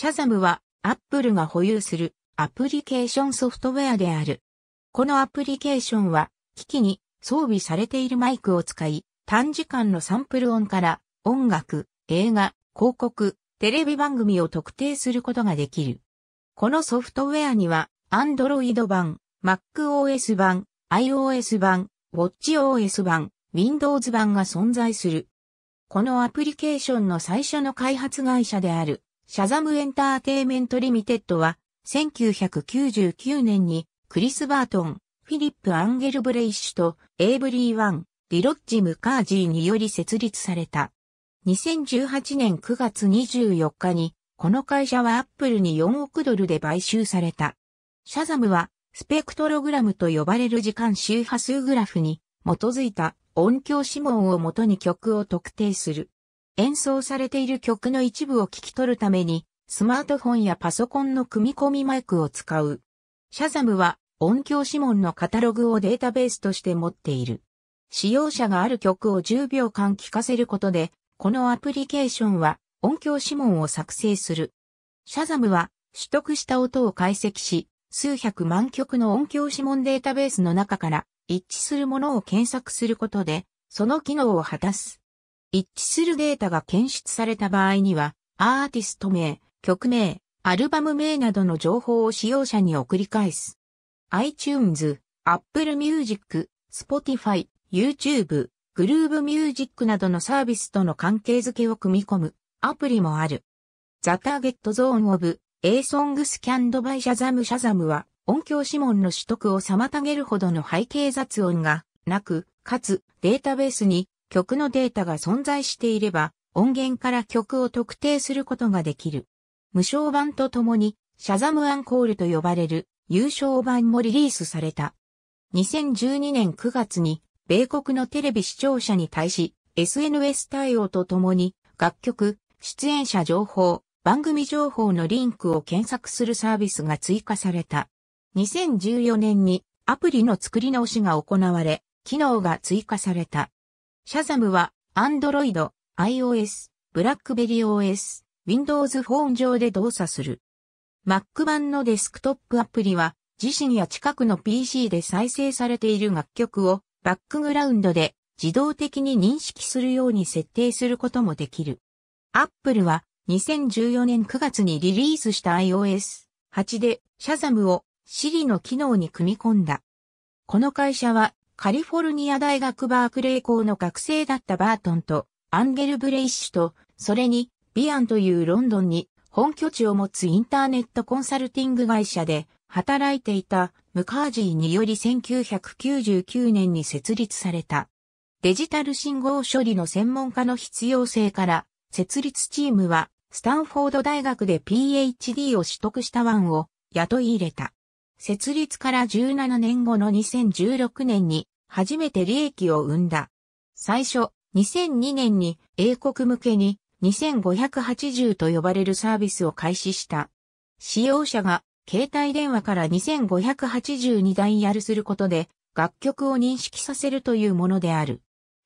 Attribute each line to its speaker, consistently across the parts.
Speaker 1: シャザムは Apple が保有するアプリケーションソフトウェアである。このアプリケーションは機器に装備されているマイクを使い、短時間のサンプル音から音楽、映画、広告、テレビ番組を特定することができる。このソフトウェアには Android 版、MacOS 版、iOS 版、WatchOS 版、Windows 版が存在する。このアプリケーションの最初の開発会社である、シャザムエンターテイメントリミテッドは、1999年にクリス・バートン、フィリップ・アンゲル・ブレイッシュとエイブリー・ワン、リロッジ・ムカージーにより設立された。2018年9月24日に、この会社はアップルに4億ドルで買収された。シャザムは、スペクトログラムと呼ばれる時間周波数グラフに基づいた音響指紋をもとに曲を特定する。演奏されている曲の一部を聞き取るために、スマートフォンやパソコンの組み込みマイクを使う。シャザムは音響指紋のカタログをデータベースとして持っている。使用者がある曲を10秒間聴かせることで、このアプリケーションは音響指紋を作成する。シャザムは取得した音を解析し、数百万曲の音響指紋データベースの中から一致するものを検索することで、その機能を果たす。一致するデータが検出された場合には、アーティスト名、曲名、アルバム名などの情報を使用者に送り返す。iTunes、Apple Music、Spotify、YouTube、Groove Music などのサービスとの関係づけを組み込むアプリもある。The Target Zone of A Song Scanned by Shazam Shazam は音響指紋の取得を妨げるほどの背景雑音がなく、かつデータベースに曲のデータが存在していれば、音源から曲を特定することができる。無償版とともに、シャザムアンコールと呼ばれる優勝版もリリースされた。2012年9月に、米国のテレビ視聴者に対し、SNS 対応とともに、楽曲、出演者情報、番組情報のリンクを検索するサービスが追加された。2014年にアプリの作り直しが行われ、機能が追加された。シャザムは Android、iOS、BlackBerry OS、Windows Phone 上で動作する。Mac 版のデスクトップアプリは自身や近くの PC で再生されている楽曲をバックグラウンドで自動的に認識するように設定することもできる。Apple は2014年9月にリリースした iOS8 でシャザムを Siri の機能に組み込んだ。この会社はカリフォルニア大学バークレー校の学生だったバートンとアンゲル・ブレイッシュと、それにビアンというロンドンに本拠地を持つインターネットコンサルティング会社で働いていたムカージーにより1999年に設立された。デジタル信号処理の専門家の必要性から設立チームはスタンフォード大学で PhD を取得したワンを雇い入れた。設立から17年後の2016年に初めて利益を生んだ。最初、2002年に英国向けに2580と呼ばれるサービスを開始した。使用者が携帯電話から2582ダイヤルすることで楽曲を認識させるというものである。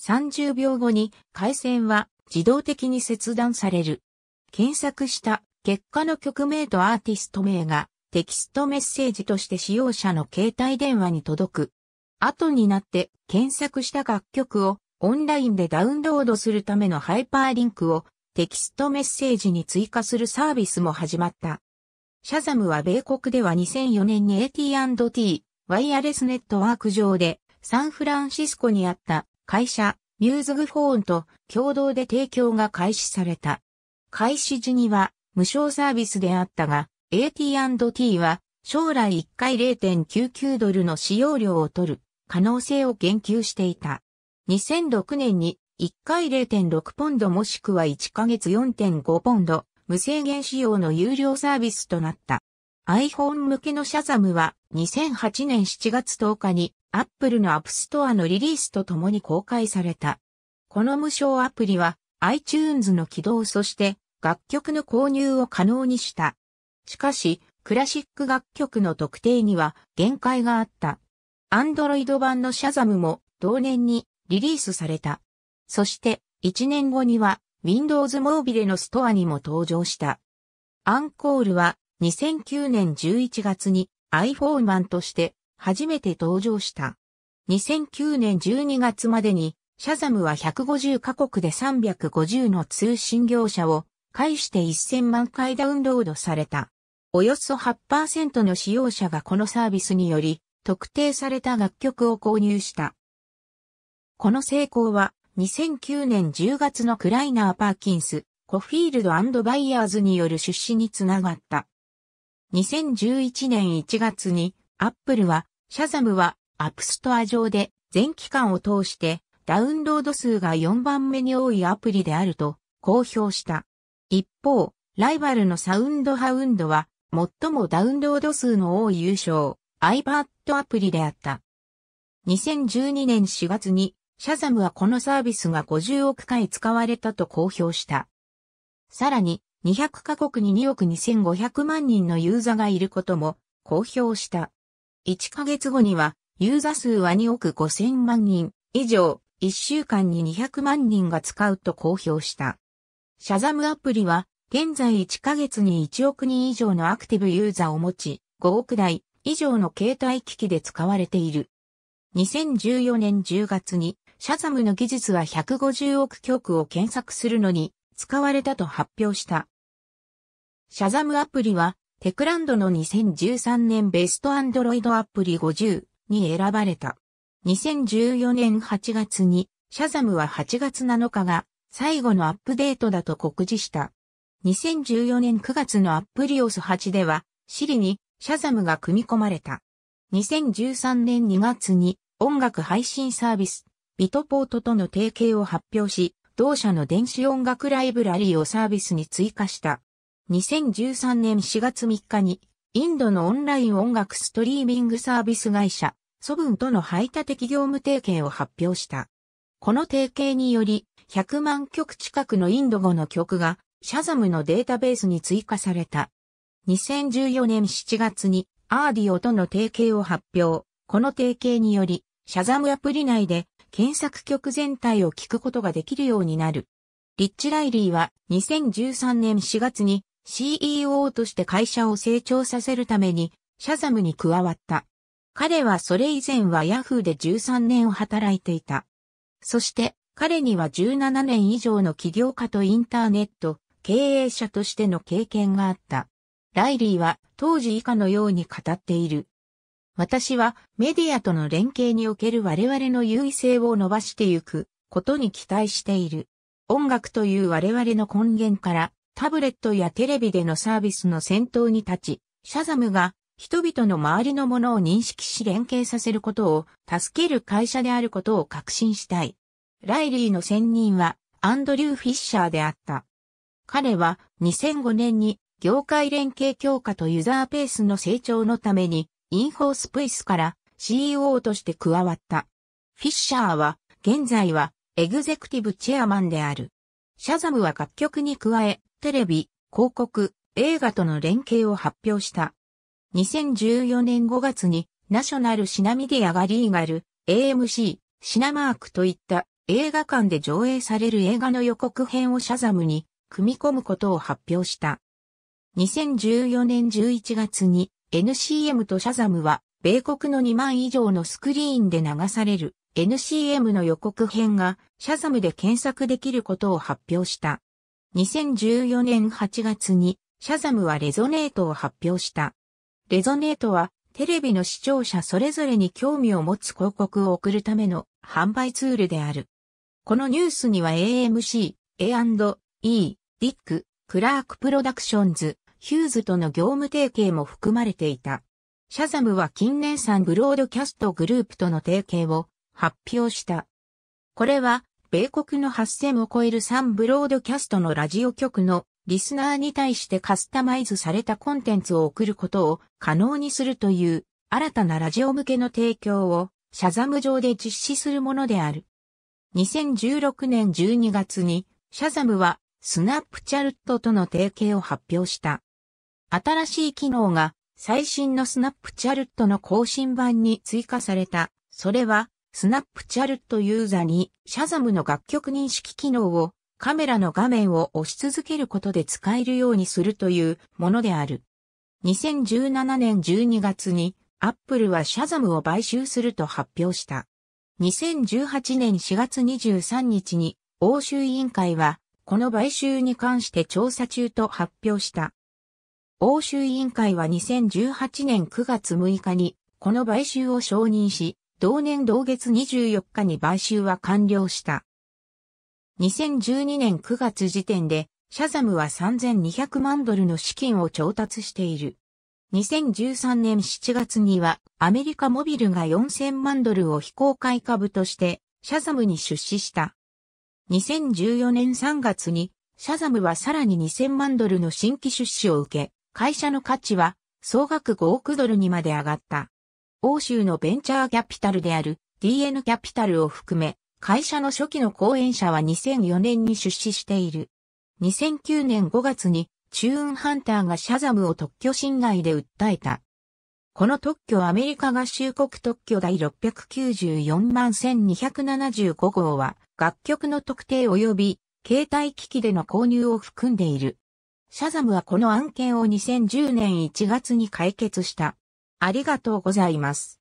Speaker 1: 30秒後に回線は自動的に切断される。検索した結果の曲名とアーティスト名がテキストメッセージとして使用者の携帯電話に届く。後になって検索した楽曲をオンラインでダウンロードするためのハイパーリンクをテキストメッセージに追加するサービスも始まった。シャザムは米国では2004年に AT&T ワイヤレスネットワーク上でサンフランシスコにあった会社ミュージックフォーンと共同で提供が開始された。開始時には無償サービスであったが、AT&T は将来1回0.99ドルの使用料を取る可能性を言及していた。2006年に1回0.6ポンドもしくは1ヶ月4.5ポンド無制限使用の有料サービスとなった。iPhone 向けのシャザムは2008年7月10日に Apple の App Store のリリースとともに公開された。この無償アプリは iTunes の起動そして楽曲の購入を可能にした。しかし、クラシック楽曲の特定には限界があった。Android 版のシャザムも同年にリリースされた。そして1年後には Windows モービレのストアにも登場した。アンコールは2009年11月に iPhone マンとして初めて登場した。2009年12月までにシャザムは150カ国で350の通信業者を介して1000万回ダウンロードされた。およそ8%の使用者がこのサービスにより特定された楽曲を購入した。この成功は2009年10月のクライナー・パーキンス、コフィールドバイヤーズによる出資につながった。2011年1月に、アップルは、シャザムは、アップストア上で、全期間を通して、ダウンロード数が4番目に多いアプリであると、公表した。一方、ライバルのサウンドハウンドは、最もダウンロード数の多い優勝、iPad アプリであった。2012年4月にシャザムはこのサービスが50億回使われたと公表した。さらに、200カ国に2億2500万人のユーザーがいることも公表した。1ヶ月後には、ユーザー数は2億5000万人以上、1週間に200万人が使うと公表した。シャザムアプリは、現在1ヶ月に1億人以上のアクティブユーザーを持ち、5億台以上の携帯機器で使われている。2014年10月にシャザムの技術は150億曲を検索するのに使われたと発表した。シャザムアプリはテクランドの2013年ベストアンドロイドアプリ50に選ばれた。2014年8月にシャザムは8月7日が最後のアップデートだと告示した。2014年9月のアップリオス8では、シリにシャザムが組み込まれた。2013年2月に音楽配信サービスビトポートとの提携を発表し、同社の電子音楽ライブラリーをサービスに追加した。2013年4月3日に、インドのオンライン音楽ストリーミングサービス会社、ソブンとの排他的業務提携を発表した。この提携により、100万曲近くのインド語の曲が、シャザムのデータベースに追加された。2014年7月に、アーディオとの提携を発表。この提携により、シャザムアプリ内で検索曲全体を聞くことができるようになる。リッチ・ライリーは2013年4月に CEO として会社を成長させるためにシャザムに加わった。彼はそれ以前はヤフーで13年を働いていた。そして彼には17年以上の起業家とインターネット経営者としての経験があった。ライリーは当時以下のように語っている。私はメディアとの連携における我々の優位性を伸ばしてゆくことに期待している。音楽という我々の根源からタブレットやテレビでのサービスの先頭に立ち、シャザムが人々の周りのものを認識し連携させることを助ける会社であることを確信したい。ライリーの専任はアンドリュー・フィッシャーであった。彼は2005年に業界連携強化とユーザーペースの成長のためにインフォースプイスから CEO として加わった。フィッシャーは、現在はエグゼクティブチェアマンである。シャザムは楽曲に加え、テレビ、広告、映画との連携を発表した。2014年5月に、ナショナルシナミディアがリーガル、AMC、シナマークといった映画館で上映される映画の予告編をシャザムに組み込むことを発表した。2014年11月に NCM とシャザムは、米国の2万以上のスクリーンで流される NCM の予告編がシャザムで検索できることを発表した。2014年8月にシャザムはレゾネートを発表した。レゾネートはテレビの視聴者それぞれに興味を持つ広告を送るための販売ツールである。このニュースには AMC、A&、E、ディック、クラークプロダクションズ、ヒューズとの業務提携も含まれていた。シャザムは近年産ブロードキャストグループとの提携を発表した。これは、米国の8000を超える3ブロードキャストのラジオ局のリスナーに対してカスタマイズされたコンテンツを送ることを可能にするという新たなラジオ向けの提供をシャザム上で実施するものである。2016年12月にシャザムはスナップチャルットとの提携を発表した。新しい機能が最新のスナップチャルットの更新版に追加された。それは、スナップチャルットユーザーにシャザムの楽曲認識機能をカメラの画面を押し続けることで使えるようにするというものである。2017年12月にアップルはシャザムを買収すると発表した。2018年4月23日に欧州委員会はこの買収に関して調査中と発表した。欧州委員会は2018年9月6日にこの買収を承認し、同年同月24日に買収は完了した。2012年9月時点で、シャザムは3200万ドルの資金を調達している。2013年7月には、アメリカモビルが4000万ドルを非公開株として、シャザムに出資した。2014年3月に、シャザムはさらに2000万ドルの新規出資を受け、会社の価値は総額5億ドルにまで上がった。欧州のベンチャーキャピタルである DN キャピタルを含め、会社の初期の講演者は2004年に出資している。2009年5月にチューンハンターがシャザムを特許侵害で訴えた。この特許アメリカ合衆国特許第694万1275号は楽曲の特定及び携帯機器での購入を含んでいる。シャザムはこの案件を2010年1月に解決した。ありがとうございます。